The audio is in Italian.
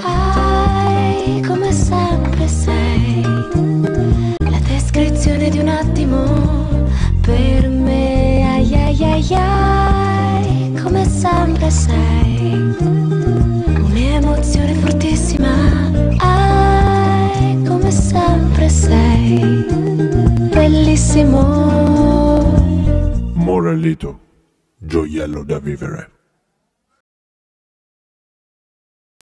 Ai, come sempre sei la descrizione di un attimo per me. Ai come sempre sei un'emozione fortissima. Ai, come sempre sei bellissimo. Moralito, gioiello da vivere.